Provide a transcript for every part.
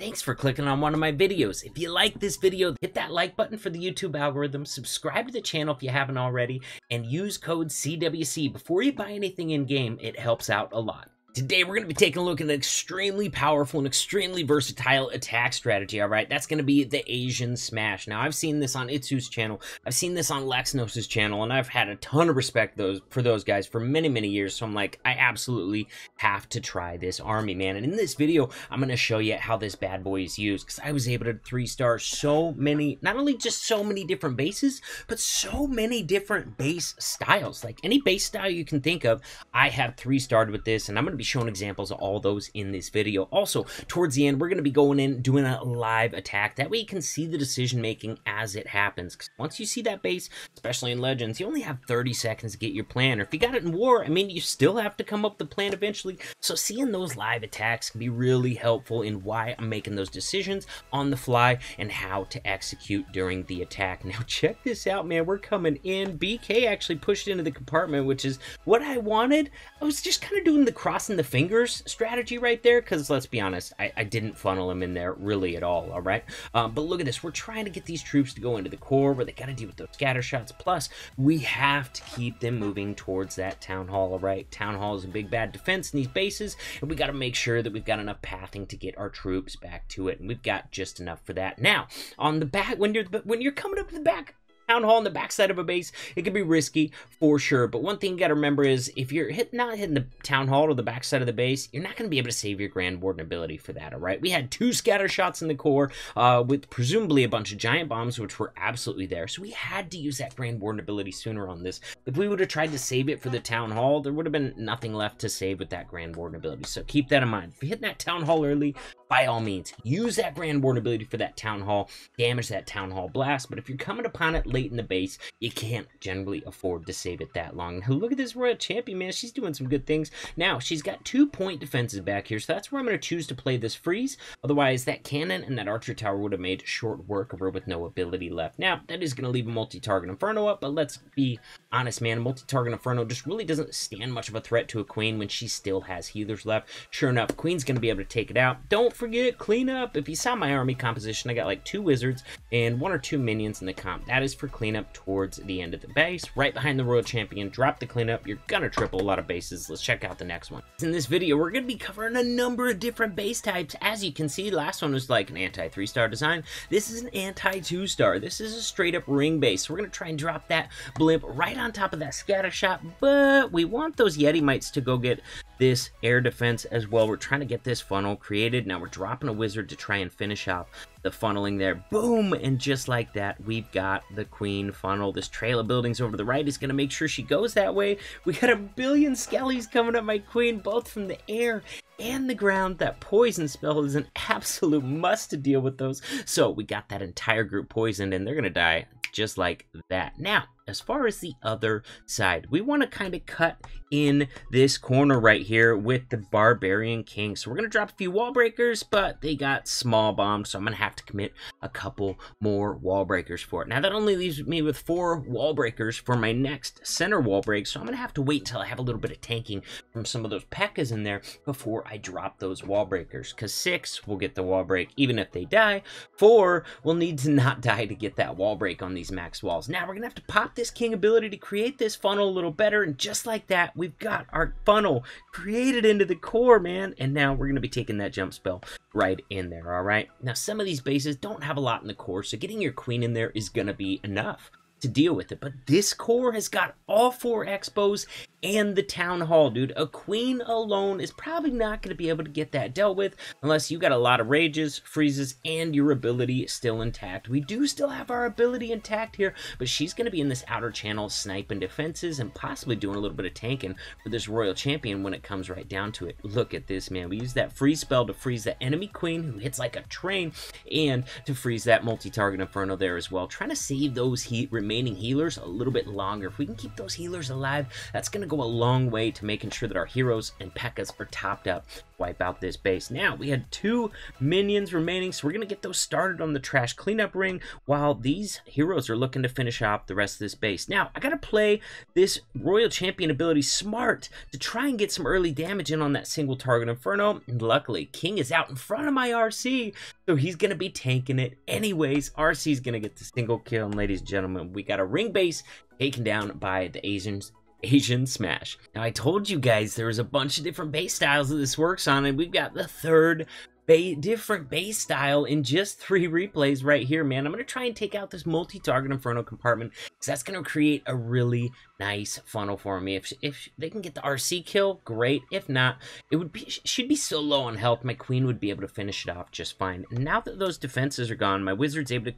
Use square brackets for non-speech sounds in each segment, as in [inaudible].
Thanks for clicking on one of my videos. If you like this video, hit that like button for the YouTube algorithm, subscribe to the channel if you haven't already, and use code CWC before you buy anything in-game. It helps out a lot. Today, we're going to be taking a look at an extremely powerful and extremely versatile attack strategy, all right? That's going to be the Asian Smash. Now, I've seen this on Itsu's channel. I've seen this on Lexnos's channel, and I've had a ton of respect those for those guys for many, many years. So I'm like, I absolutely have to try this army, man. And in this video, I'm going to show you how this bad boy is used because I was able to three-star so many, not only just so many different bases, but so many different base styles. Like any base style you can think of, I have three-starred with this, and I'm going to be showing examples of all those in this video. Also, towards the end, we're going to be going in, doing a live attack. That way you can see the decision making as it happens. Once you see that base, especially in Legends, you only have 30 seconds to get your plan. Or if you got it in War, I mean, you still have to come up with the plan eventually. So seeing those live attacks can be really helpful in why I'm making those decisions on the fly and how to execute during the attack. [laughs] Now, check this out, man. We're coming in. BK actually pushed into the compartment, which is what I wanted. I was just kind of doing the cross the fingers strategy right there, because let's be honest, I, I, didn't funnel him in there really at all, all right? Um, but look at this. We're trying to get these troops to go into the core where they got to deal with those scatter shots. Plus, we have to keep them moving towards that town hall, all right? Town hall is a big bad defense in these bases, and we got to make sure that we've got enough pathing to get our troops back to it, and we've got just enough for that. Now, on the back, when you're when you're coming up to the back town hall on the backside of a base, it could be risky for sure. But one thing you got to remember is if you're hit, not hitting the town hall or the backside of the base, you're not going to be able to save your Grand Warden ability for that, all right? We had two scatter shots in the core uh, with presumably a bunch of giant bombs, which were absolutely there. So we had to use that Grand Warden ability sooner on this. If we would have tried to save it for the town hall, there would have been nothing left to save with that Grand Warden ability. So keep that in mind. If you hit that town hall early, by all means, use that Grand Warden ability for that Town Hall, damage that Town Hall blast, but if you're coming upon it late in the base, you can't generally afford to save it that long. Now, look at this Royal Champion, man. She's doing some good things. Now, she's got two point defenses back here, so that's where I'm going to choose to play this freeze. Otherwise, that cannon and that archer tower would have made short work of her with no ability left. Now, that is going to leave a multi-target Inferno up, but let's be honest, man. Multi-target Inferno just really doesn't stand much of a threat to a Queen when she still has healers left. Sure enough, Queen's going to be able to take it out. Don't forget cleanup. If you saw my army composition, I got like two wizards and one or two minions in the comp. That is for cleanup towards the end of the base. Right behind the royal champion, drop the cleanup. You're gonna triple a lot of bases. Let's check out the next one. In this video, we're gonna be covering a number of different base types. As you can see, last one was like an anti three star design. This is an anti two star. This is a straight up ring base. So we're gonna try and drop that blimp right on top of that scatter shot, but we want those Yeti mites to go get this air defense as well. We're trying to get this funnel created. Now we're dropping a wizard to try and finish off the funneling there. Boom! And just like that, we've got the queen funnel. This trail of buildings over to the right is going to make sure she goes that way. We got a billion skellies coming up my queen, both from the air and the ground. That poison spell is an [laughs] absolute must to deal with those. So we got that entire group poisoned, and they're going to die just like that. Now, as far as the other side, we want to kind of cut in this corner right here with the Barbarian King. So we're going to drop a few wall breakers, but they got small bombs, so I'm going to have to commit a couple more wall breakers for it. Now that only leaves me with four wall breakers for my next center wall break, so I'm going to have to wait until I have a little bit of tanking from some of those P.E.K.K.A.s in there before I drop those wall breakers, because six will get the wall break even if they die. Four will need to [laughs] not die to get that wall break on these max walls. Now we're going to have to pop this king ability to create this funnel a little better, and just like that, we've got our funnel created into the core, man. And now we're going to be taking that jump spell right in there, all right? Now, some of these bases don't have a lot in the core, so getting your queen in there is going to be enough to deal with it. But this core has got all four expos and the town hall, dude. A queen alone is probably not going to be able to get that dealt with unless you got a lot of rages, freezes, and your ability still intact. We do still have our ability intact here, but she's going to be in this outer channel sniping defenses and possibly doing a little bit of tanking for this royal champion when it comes right down to it. Look at this, man. We use that freeze spell to freeze the enemy queen who hits like a train and to freeze that multi-target inferno there as well. Trying to save those heat remaining healers a little bit longer. If we can keep those healers alive, that's going to go a long way to making sure that our heroes and P.E.K.K.A.s are topped up wipe out this base. Now, we had two minions remaining, so we're going to get those started on the trash cleanup ring while these heroes are looking to finish off the rest of this base. Now, I got to play this Royal Champion ability smart to try and get some early damage in on that single target Inferno. And luckily, King is out in front of my RC, so he's going to be tanking it anyways. RC is going to get the single kill, and ladies and gentlemen, we got a ring base taken down by the Asians Asian Smash. Now, I told you guys there was a bunch of different base styles that this works on, and we've got the third ba different base style in just three [laughs] replays right here, man. I'm going to try and take out this multi-target Inferno compartment, because that's going to create a really nice funnel for me. If, if they can get the RC kill, great. If not, it would be should be so low on health, my Queen would be able to finish it off just fine. And now that those defenses are gone, my Wizard's able to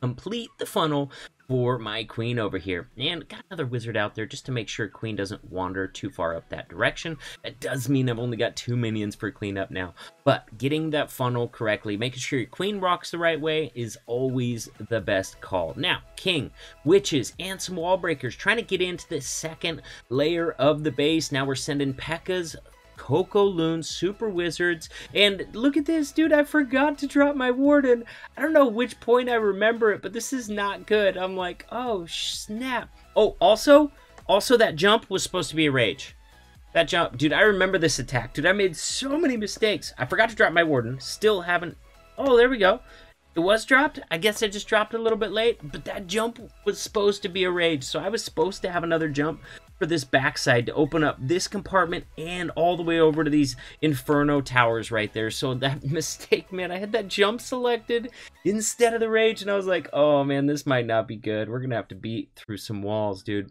complete the funnel for my queen over here. And got another wizard out there just to make sure queen doesn't wander too far up that direction. That does mean I've only got two minions for cleanup now. But getting that funnel correctly, making sure your queen rocks the right way is always the best call. Now, king, witches, and some wall breakers trying to get into the second layer of the base. Now we're sending P.E.K.K.A.'s Coco Loon Super Wizards. And look at this, dude, I forgot to drop my Warden. I don't know which point I remember it, but this is not good. I'm like, oh, snap. Oh, also, also that jump was supposed to be a rage. That jump, dude, I remember this attack. Dude, I made so many mistakes. I forgot to drop my Warden. Still haven't. Oh, there we go. It was dropped. I guess I just dropped a little bit late, but that jump was supposed to be a rage, so I was supposed to have another jump for this backside to open up this compartment and all the way over to these Inferno towers right there. So that [laughs] mistake, man, I had that jump selected instead of the rage, and I was like, oh man, this might not be good. We're gonna have to beat through some walls, dude.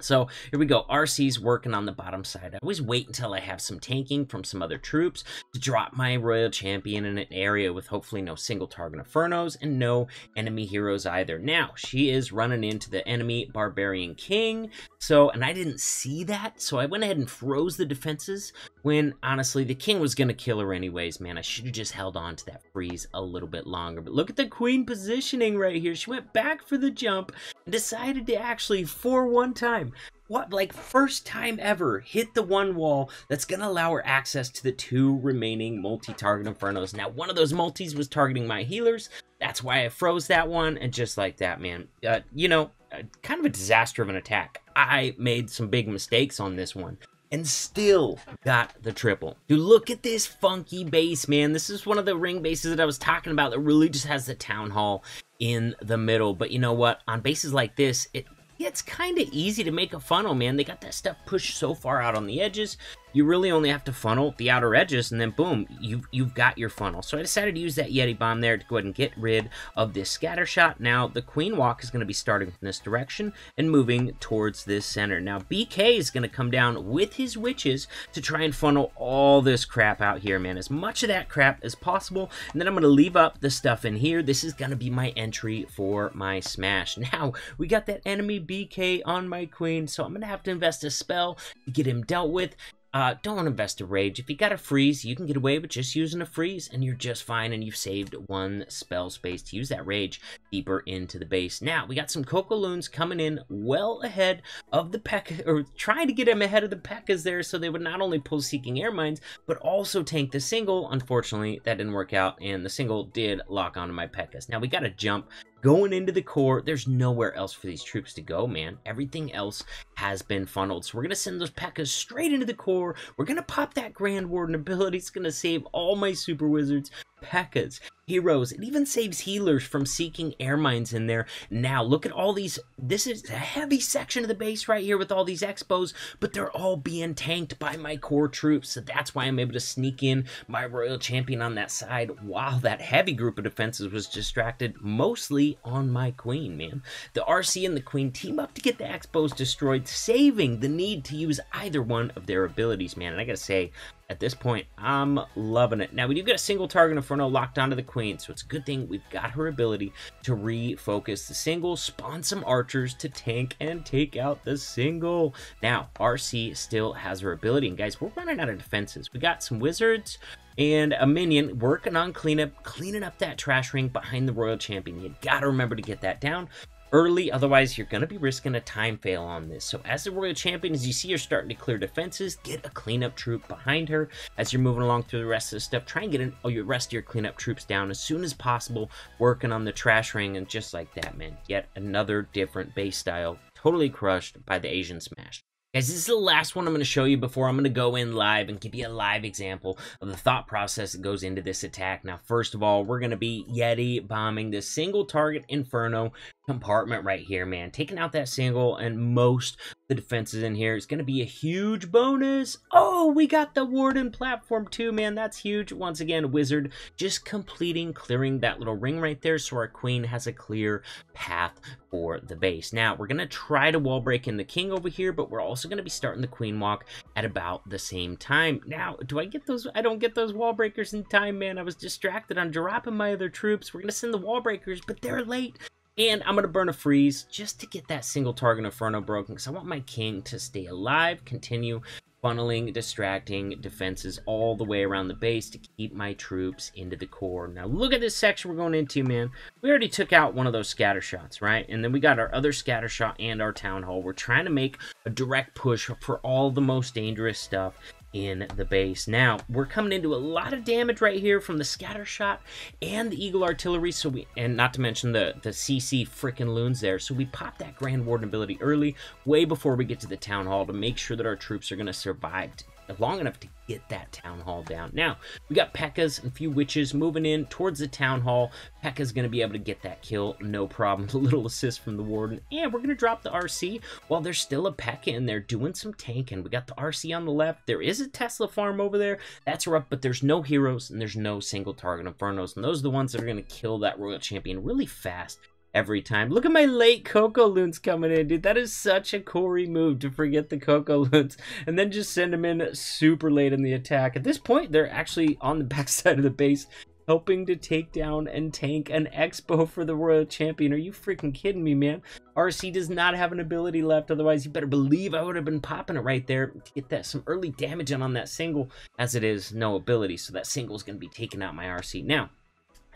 So here we go. RC's working on the bottom side. I always wait until I have some tanking from some other troops to drop my Royal Champion in an area with hopefully no single target Infernos and no enemy heroes either. Now, she is running into the enemy Barbarian King. So, and I didn't see that, so I went ahead and froze the defenses when honestly the King was to kill her anyways, man. I should have just held on to that freeze a little bit longer. But look at the Queen positioning right here. She went back for the jump and decided to actually, for one time. What, like, first time ever, hit the one wall that's to allow her access to the two remaining multi-target Infernos. Now, one of those multis was targeting my healers. That's why I froze that one, and just like that, man. Uh, you know, uh, kind of a disaster of an attack. I made some big mistakes on this one and still got the triple. Dude, look at this funky base, man. This is one of the ring bases that I was talking about that really just has the town hall in the middle. But you know what? On bases like this, it it's kind of easy to make a funnel, man. They got that stuff pushed so far out on the edges you really only have to funnel the outer edges and then boom, you've, you've got your funnel. So I decided to use that Yeti Bomb there to go ahead and get rid of this scatter shot. Now the Queen Walk is going to be starting from this direction and moving towards this center. Now BK is going to come down with his witches to try and funnel all this crap out here, man. As much of that crap as possible. And then I'm going to leave up the stuff in here. This is going to be my entry for my smash. [laughs] Now, we got that enemy BK on my queen, so I'm going to have to invest a spell to get him dealt with. Uh, don't invest a rage. If you got a freeze, you can get away with just using a freeze, and you're just fine, and you've saved one spell space to use that rage deeper into the base. Now, we got some Coco Loons coming in well ahead of the P.E.K.K.A., or trying to get them ahead of the P.E.K.K.As there, so they would not only pull Seeking Air Mines, but also tank the single. Unfortunately, that didn't work out, and the single did lock onto my P.E.K.K.As. Now, we got to jump going into the core, there's nowhere else for these troops to go, man. Everything else has been funneled. So we're going to send those P.E.K.K.As straight into the core. We're going to pop that Grand Warden ability. It's going to save all my Super Wizards. P.E.K.K.As, heroes. It even saves healers from seeking air mines in there. Now, look at all these. This is a heavy section of the base right here with all these expos, but they're all being tanked by my core troops. So that's why I'm able to sneak in my Royal Champion on that side while that heavy group of defenses was distracted mostly on my Queen, man. The RC and the Queen team up to get the expos destroyed, saving the need to use either one of their abilities, man. And I gotta say, at this point, I'm loving it. Now, we do get a single target Inferno locked onto the Queen, so it's a good thing we've got her ability to refocus the single, spawn some archers to tank and take out the single. Now, RC still has her ability, and guys, we're running out of defenses. We got some wizards, and a minion working on cleanup, cleaning up that trash ring behind the Royal Champion. You gotta remember to get that down early, otherwise you're going to be risking a time fail on this. So as the Royal Champion, as you see her starting to clear defenses, get a cleanup troop behind her as you're moving along through the rest of the stuff. Try and get all oh, your rest of your cleanup troops down as soon as possible, working on the trash ring, and just like that, man, yet another different base style, totally crushed by the Asian Smash. Guys, this is the last one I'm going to show you before I'm going to go in live and give you a live example of the thought process that goes into this attack. Now, first of all, we're going to be Yeti bombing this single target Inferno compartment right here, man. Taking out that single and most the defenses in here is going to be a huge bonus. Oh, we got the Warden platform too, man. That's huge. Once again, Wizard just completing, clearing that little ring right there so our Queen has a clear path for the base. Now, we're going to try to wall break in the King over here, but we're also going to be starting the Queen walk at about the same time. Now, do I get those? I don't get those wall breakers in time, man. I was distracted on dropping my other troops. We're going to send the wall breakers, but they're late. And I'm going to burn a freeze just to get that single target Inferno broken because I want my king to stay alive, continue funneling, distracting defenses all the way around the base to keep my troops into the core. Now look at this section we're going into, man. We already took out one of those scatter shots, right? And then we got our other scatter shot and our town hall. We're trying to make a direct push for all the most dangerous stuff in the base. Now, we're coming into a lot of damage right here from the scatter shot and the Eagle Artillery, so we and not to mention the, the CC frickin' loons there. So we pop that Grand Warden ability early, way before we get to the Town Hall to make sure that our troops are going to survive long enough to get that town hall down. Now, we got P.E.K.K.A.s and a few witches moving in towards the town hall. P.E.K.K.A.'s going to be able to get that kill, no problem. [laughs] A little assist from the warden. And we're going to drop the RC while there's still a P.E.K.K.A. in there doing some tanking. We got the RC on the left. There is a Tesla farm over there. That's rough, but there's no heroes and there's no single target infernos. And those are the ones that are going to kill that royal champion really fast every time. Look at my late Coco Loons coming in, dude. That is such a Corey move to forget the Coco Loons [laughs] and then just send them in super late in the attack. At this point, they're actually on the [laughs] backside of the base helping to take down and tank an expo for the Royal Champion. Are you freaking kidding me, man? RC does not have an ability left. Otherwise, you better believe I would have been popping it right there to get that some early damage on, on that single. As it is, no ability. So that single is going to be taking out my RC. Now,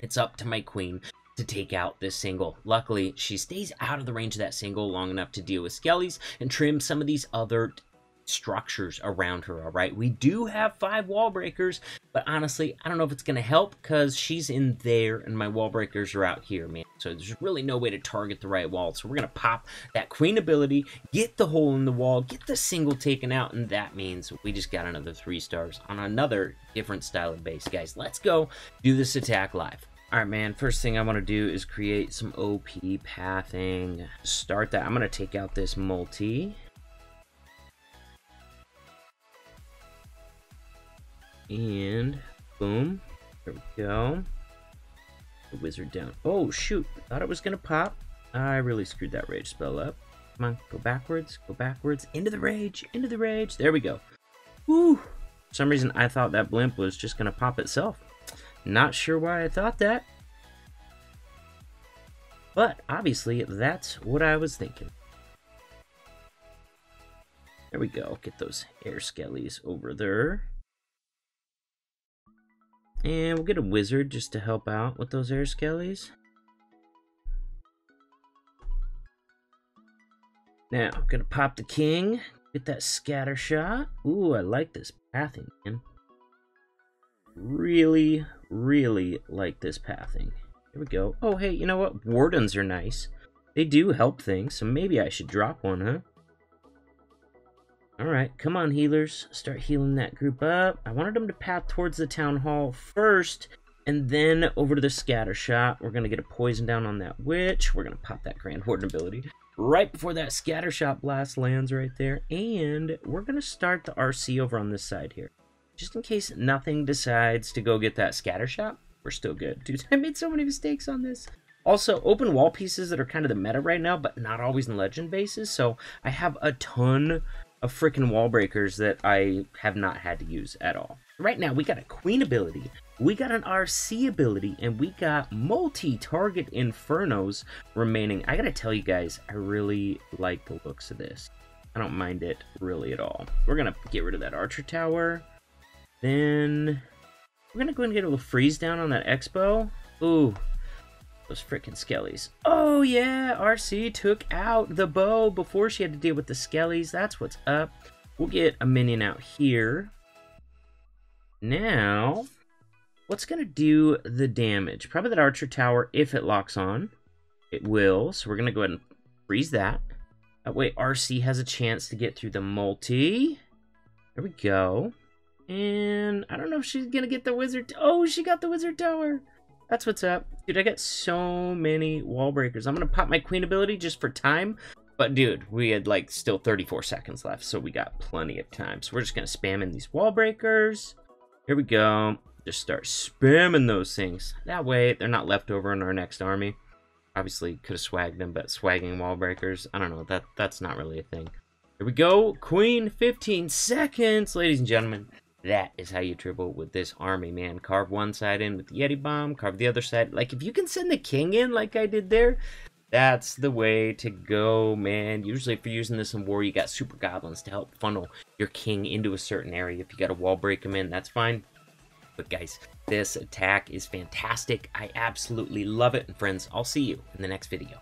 it's up to my queen to take out this single. Luckily, she stays out of the range of that single long enough to deal with skellies and trim some of these other structures around her, all right? We do have five wall breakers, but honestly, I don't know if it's going to help because she's in there and my wall breakers are out here, man. So there's really no way to target the right wall. So we're going to pop that queen ability, get the hole in the wall, get the single taken out, and that means we just got another three stars on another different style of base. Guys, let's go do this attack live. Alright man, first thing I want to do is create some OP pathing. Start that. I'm going to take out this multi. And boom. There we go. The wizard down. Oh shoot, thought it was going to pop. I really screwed that rage spell up. Come on, go backwards, go backwards, into the rage, into the rage. There we go. Woo! For some reason I thought that blimp was just going to pop itself. Not sure why I thought that. But obviously, that's what I was thinking. There we go. Get those air skellies over there. And we'll get a wizard just to help out with those air skellies. Now, I'm gonna pop the king. Get that scatter shot. Ooh, I like this pathing, man. Really, really like this pathing. Here we go. Oh, hey, you know what? Wardens are nice. They do help things, so maybe I should drop one, huh? Alright, come on, healers. Start healing that group up. I wanted them to path towards the town hall first, and then over to the scatter shot. We're going to get a poison down on that witch. We're going to pop that Grand Warden ability right before that scatter shot blast lands right there. And we're going to start the RC over on this side here just in case nothing decides to go get that scatter shot, we're still good. [laughs] Dude, I made so many mistakes on this. Also, open wall pieces that are kind of the meta right now, but not always in legend bases. So I have a ton of freaking wall breakers that I have not had to use at all. Right now, we got a queen ability, we got an RC ability, and we got multi-target infernos remaining. I gotta tell you guys, I really like the looks of this. I don't mind it really at all. We're gonna get rid of that archer tower. Then we're gonna go and get a little freeze down on that expo. Ooh, Those freaking skellies. Oh, yeah. RC took out the bow before she had to deal with the skellies. That's what's up. We'll get a minion out here. Now, what's to do the damage? Probably that archer tower if it locks on. It will. So we're to go ahead and freeze that. That way RC has a chance to get through the multi. There we go. And I don't know if she's going to get the wizard. Oh, she got the wizard tower. That's what's up. Dude, I got so many wall breakers. I'm going to pop my queen ability just for time. But dude, we had like still 34 seconds left, so we got plenty of time. So we're just going to spam in these wall breakers. Here we go. Just start spamming those things. That way, they're not left over in our next army. Obviously, could have swagged them, but swagging wall breakers, I don't know. That That's not really a thing. Here we go. Queen, 15 seconds. Ladies and gentlemen, that is how you dribble with this army, man. Carve one side in with the Yeti Bomb, carve the other side. Like, if you can send the king in like I did there, that's the way to go, man. Usually, if you're using this in war, you got super goblins to help funnel your king into a certain area. If you got a wall break him in, that's fine. But guys, this attack is fantastic. I absolutely love it. And friends, I'll see you in the next video.